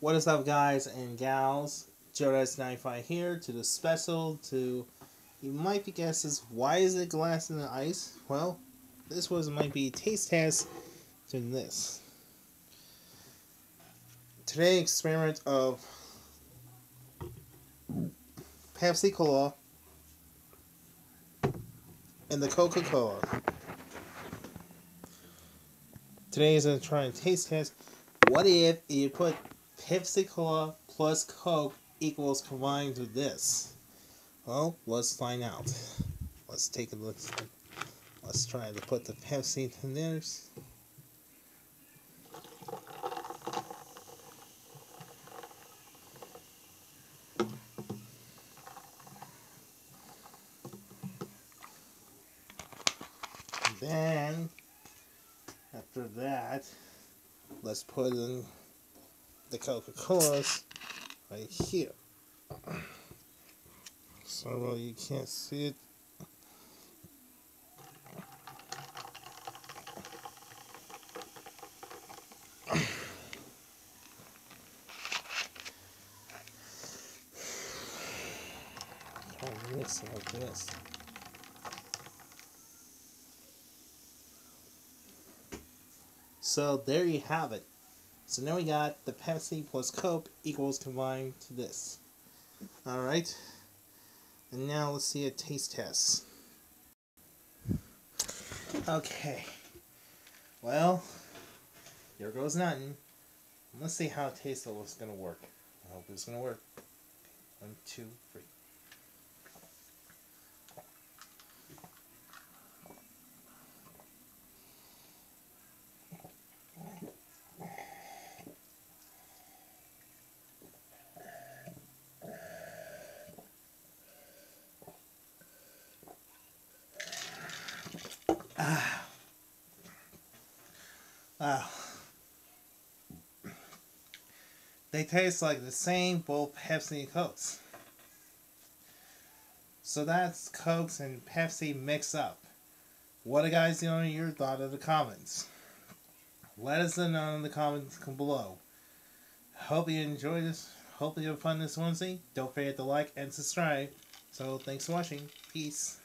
What is up, guys and gals? JoeDash95 here to the special to. You might be guesses why is it glass in the ice? Well, this was might be taste test to this. Today experiment of Pepsi Cola and the Coca Cola. Today is to try and taste test. What if you put Pepsi Cola plus Coke equals combined to this? Well, let's find out. Let's take a look. Let's try to put the Pepsi in this. Then, after that, let's put in the Coca-Colas right here. So well, you can't see it. It like this. So there you have it. So now we got the Pepsi plus Coke equals combined to this. Alright. And now let's see a taste test. Okay. Well, here goes nothing. Let's see how taste is going to work. I hope it's going to work. One, two, three. Ah. Wow. They taste like the same both Pepsi and Cokes. So that's Cokes and Pepsi mix up. What do guys know your thought in the comments? Let us know in the comments below. Hope you enjoyed this. Hope you have fun this Wednesday. Don't forget to like and subscribe. So thanks for watching. Peace.